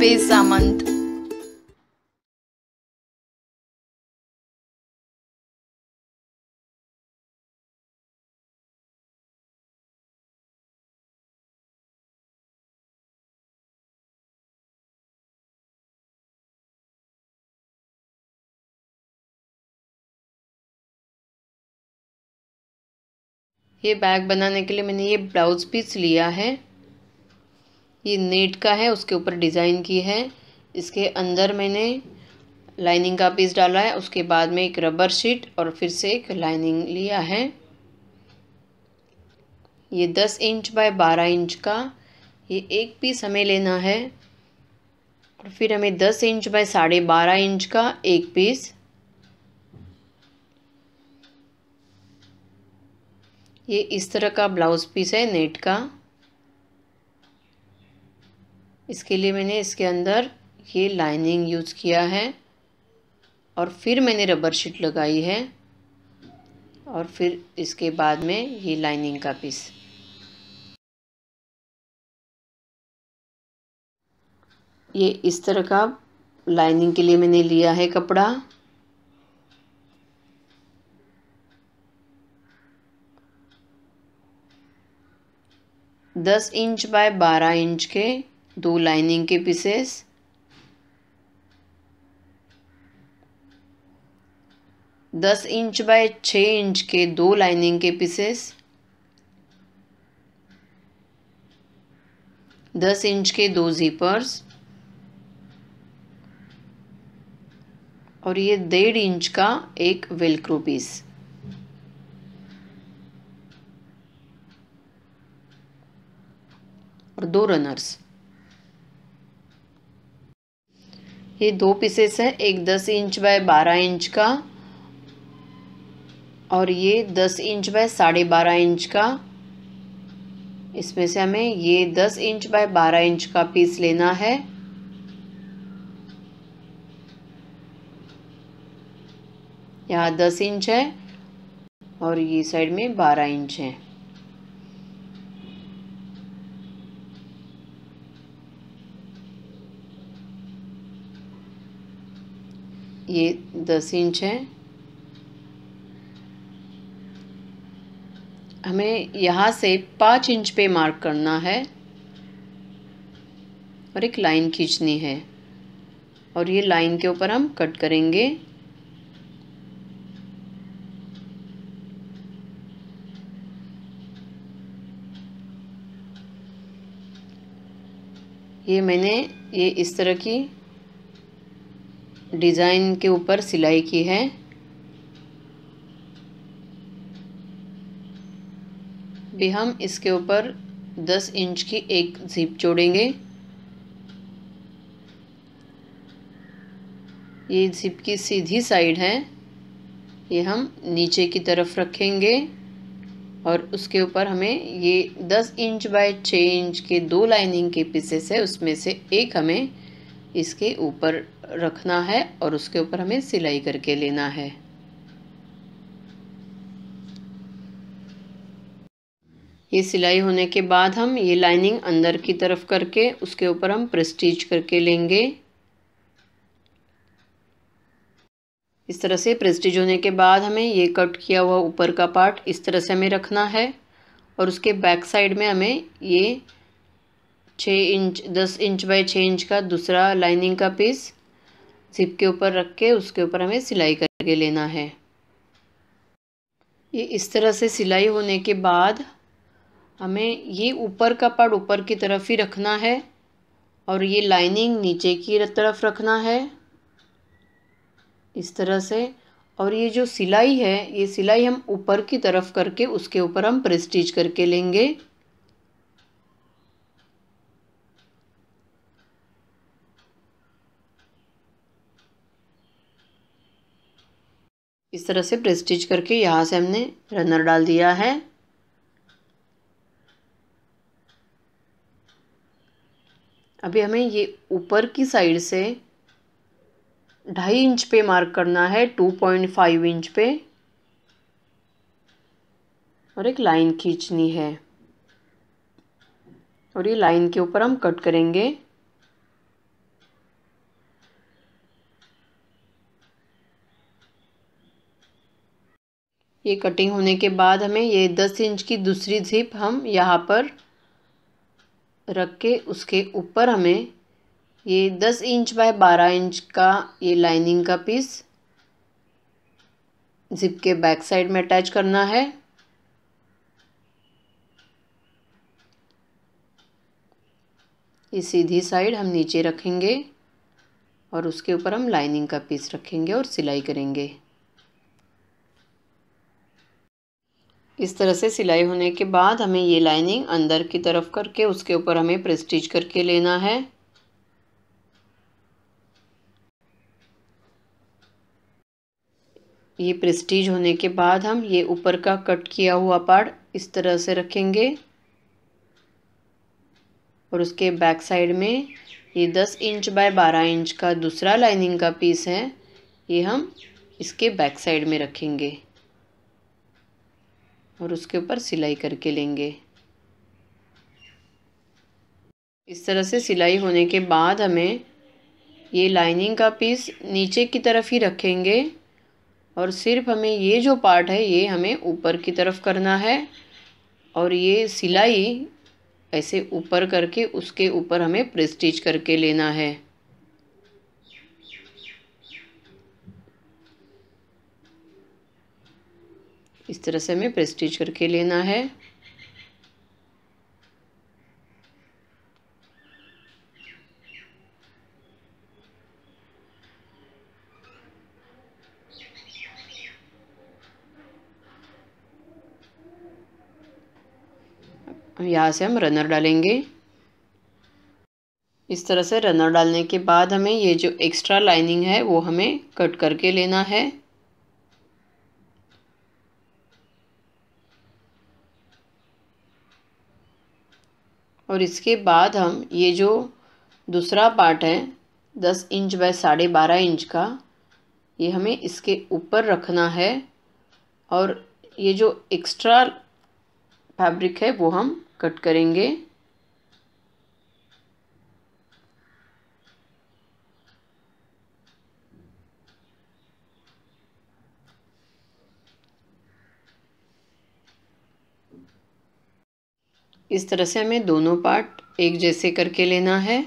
Space सामंत ये bag बनाने के लिए मैंने ये ब्लाउज़ पीस लिया है। ये नेट का है, उसके ऊपर डिज़ाइन की है। इसके अंदर मैंने लाइनिंग का पीस डाला है, उसके बाद में एक रबर शीट और फिर से एक लाइनिंग लिया है। ये दस इंच बाय बारह इंच का, ये एक पीस हमें लेना है। और फिर हमें दस इंच बाय साढ़े बारह इंच का एक पीस ये इस तरह का ब्लाउज़ पीस है नेट का। इसके लिए मैंने इसके अंदर ये लाइनिंग यूज़ किया है। और फिर मैंने रबर शीट लगाई है। और फिर इसके बाद में ये लाइनिंग का पीस ये इस तरह का लाइनिंग के लिए मैंने लिया है कपड़ा। दस इंच बाय बारह इंच के दो लाइनिंग के पीसेस दस इंच बाय छः इंच के दो लाइनिंग के पीसेस दस इंच के दो जीपर्स और ये डेढ़ इंच का एक वेलक्रो पीस और दो रनर्स ये दो पीसेस है, एक दस इंच बाय बारह इंच का और ये दस इंच बाय साढ़े बारह इंच का। इसमें से हमें ये दस इंच बाय बारह इंच का पीस लेना है। यहाँ दस इंच है और ये साइड में बारह इंच है। ये दस इंच है। हमें यहाँ से पाँच इंच पे मार्क करना है और एक लाइन खींचनी है। और ये लाइन के ऊपर हम कट करेंगे। ये मैंने ये इस तरह की डिज़ाइन के ऊपर सिलाई की है। भी हम इसके ऊपर 10 इंच की एक जिप जोड़ेंगे। ये जिप की सीधी साइड है। ये हम नीचे की तरफ़ रखेंगे और उसके ऊपर हमें ये 10 इंच बाय 6 इंच के दो लाइनिंग के पीसेस है, उसमें से एक हमें इसके ऊपर रखना है और उसके ऊपर हमें सिलाई करके लेना है। ये सिलाई होने के बाद हम ये लाइनिंग अंदर की तरफ़ करके उसके ऊपर हम प्रेस्टीज करके लेंगे। इस तरह से प्रेस्टीज होने के बाद हमें ये कट किया हुआ ऊपर का पार्ट इस तरह से हमें रखना है और उसके बैक साइड में हमें ये छः इंच, दस इंच बाय छः इंच का दूसरा लाइनिंग का पीस जिप के ऊपर रख के उसके ऊपर हमें सिलाई करके लेना है। ये इस तरह से सिलाई होने के बाद हमें ये ऊपर का पार्ट ऊपर की तरफ़ ही रखना है और ये लाइनिंग नीचे की तरफ़ रखना है। इस तरह से और ये जो सिलाई है, ये सिलाई हम ऊपर की तरफ़ करके उसके ऊपर हम प्रेस्टीज करके लेंगे। इस तरह से प्रेस्टिच करके यहाँ से हमने रनर डाल दिया है। अभी हमें ये ऊपर की साइड से ढाई इंच पे मार्क करना है टू पॉइंट फाइव इंच पे। और एक लाइन खींचनी है। और ये लाइन के ऊपर हम कट करेंगे। ये कटिंग होने के बाद हमें ये दस इंच की दूसरी जिप हम यहाँ पर रख के उसके ऊपर हमें ये दस इंच बाय बारह इंच का ये लाइनिंग का पीस जिप के बैक साइड में अटैच करना है। ये सीधी साइड हम नीचे रखेंगे और उसके ऊपर हम लाइनिंग का पीस रखेंगे और सिलाई करेंगे। इस तरह से सिलाई होने के बाद हमें ये लाइनिंग अंदर की तरफ़ करके, उसके ऊपर हमें प्रेस्टिच करके लेना है। ये प्रेस्टीज होने के बाद हम ये ऊपर का कट किया हुआ पार्ट इस तरह से रखेंगे। और उसके बैक साइड में ये दस इंच बाय बारह इंच का दूसरा लाइनिंग का पीस है, ये हम इसके बैक साइड में रखेंगे। और उसके ऊपर सिलाई करके लेंगे। इस तरह से सिलाई होने के बाद हमें ये लाइनिंग का पीस नीचे की तरफ़ ही रखेंगे और सिर्फ़ हमें ये जो पार्ट है, ये हमें ऊपर की तरफ़ करना है और ये सिलाई ऐसे ऊपर करके उसके ऊपर हमें प्रेस्टिच करके लेना है। इस तरह से हमें प्रेस्टिच करके लेना है। यहाँ से हम रनर डालेंगे। इस तरह से रनर डालने के बाद हमें ये जो एक्स्ट्रा लाइनिंग है वो हमें कट करके लेना है। और इसके बाद हम ये जो दूसरा पार्ट है, दस इंच बाय साढ़े बारह इंच का, ये हमें इसके ऊपर रखना है और ये जो एक्स्ट्रा फैब्रिक है वो हम कट करेंगे। इस तरह से हमें दोनों पार्ट एक जैसे करके लेना है।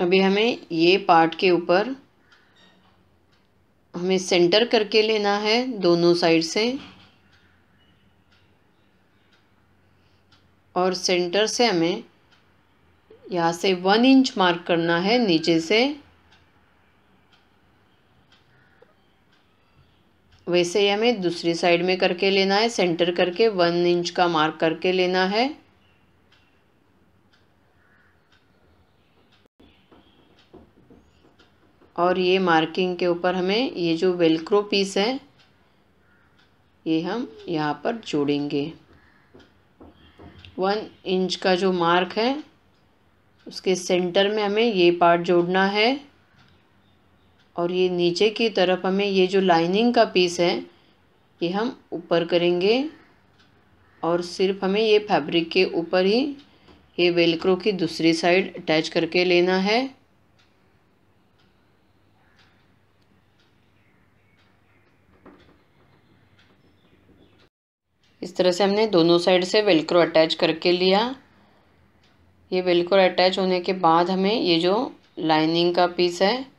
अभी हमें ये पार्ट के ऊपर हमें सेंटर करके लेना है दोनों साइड से। और सेंटर से हमें यहाँ से वन इंच मार्क करना है नीचे से। वैसे ही हमें दूसरी साइड में करके लेना है, सेंटर करके वन इंच का मार्क करके लेना है। और ये मार्किंग के ऊपर हमें ये जो वेलक्रो पीस है, ये हम यहाँ पर जोड़ेंगे। वन इंच का जो मार्क है, उसके सेंटर में हमें ये पार्ट जोड़ना है। और ये नीचे की तरफ़ हमें ये जो लाइनिंग का पीस है, ये हम ऊपर करेंगे और सिर्फ़ हमें ये फैब्रिक के ऊपर ही ये वेलक्रो की दूसरी साइड अटैच करके लेना है। इस तरह से हमने दोनों साइड से वेलक्रो अटैच करके लिया। ये वेलक्रो अटैच होने के बाद हमें ये जो लाइनिंग का पीस है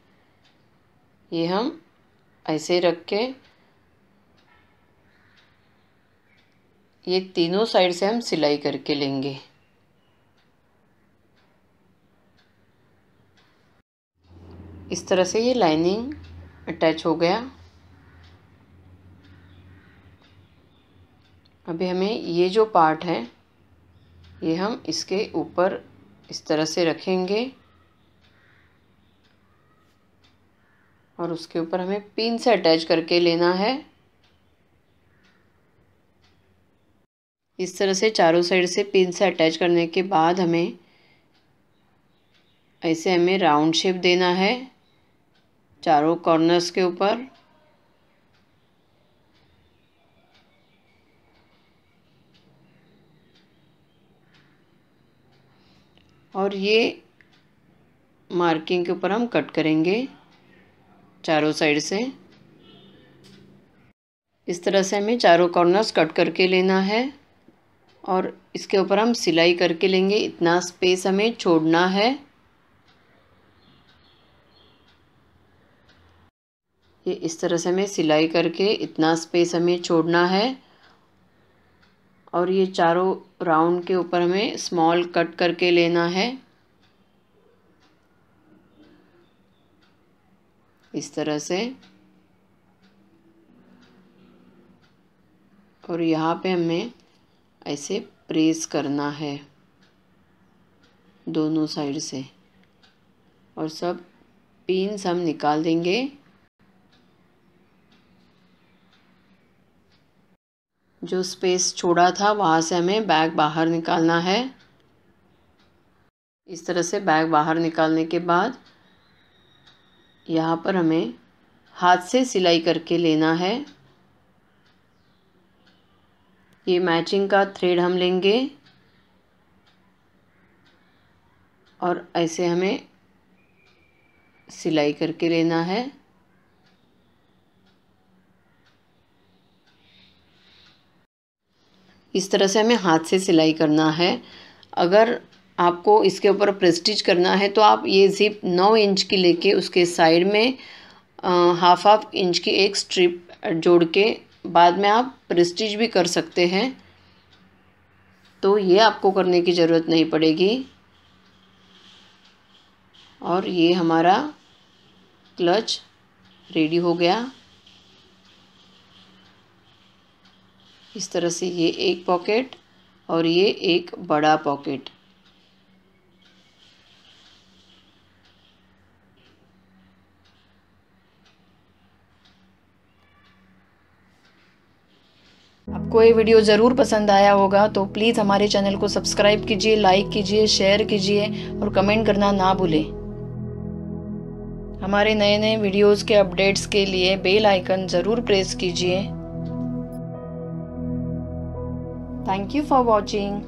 ये हम ऐसे रख के ये तीनों साइड से हम सिलाई करके लेंगे। इस तरह से ये लाइनिंग अटैच हो गया। अभी हमें ये जो पार्ट है, ये हम इसके ऊपर इस तरह से रखेंगे। और उसके ऊपर हमें पिन से अटैच करके लेना है। इस तरह से चारों साइड से पिन से अटैच करने के बाद हमें ऐसे हमें राउंड शेप देना है, चारों कॉर्नर्स के ऊपर। और ये मार्किंग के ऊपर हम कट करेंगे। चारों साइड से। इस तरह से हमें चारों कॉर्नर्स कट करके लेना है और इसके ऊपर हम सिलाई करके लेंगे। इतना स्पेस हमें छोड़ना है। ये इस तरह से हमें सिलाई करके इतना स्पेस हमें छोड़ना है और ये चारों राउंड के ऊपर हमें स्मॉल कट करके लेना है। इस तरह से। और यहाँ पे हमें ऐसे प्रेस करना है दोनों साइड से। और सब पिन्स हम निकाल देंगे। जो स्पेस छोड़ा था, वहाँ से हमें बैग बाहर निकालना है। इस तरह से बैग बाहर निकालने के बाद यहाँ पर हमें हाथ से सिलाई करके लेना है। ये मैचिंग का थ्रेड हम लेंगे। और ऐसे हमें सिलाई करके लेना है। इस तरह से हमें हाथ से सिलाई करना है। अगर आपको इसके ऊपर प्रेस्टिज करना है तो आप ये ज़िप नौ इंच की लेके उसके साइड में हाफ़ हाफ़ इंच की एक स्ट्रिप जोड़ के बाद में आप प्रेस्टिज भी कर सकते हैं। तो ये आपको करने की ज़रूरत नहीं पड़ेगी। और ये हमारा क्लच रेडी हो गया। इस तरह से ये एक पॉकेट और ये एक बड़ा पॉकेट आपको ये वीडियो ज़रूर पसंद आया होगा तो प्लीज़ हमारे चैनल को सब्सक्राइब कीजिए लाइक कीजिए शेयर कीजिए और कमेंट करना ना भूलें। हमारे नए नए वीडियोस के अपडेट्स के लिए बेल आइकन ज़रूर प्रेस कीजिए। Thank you for watching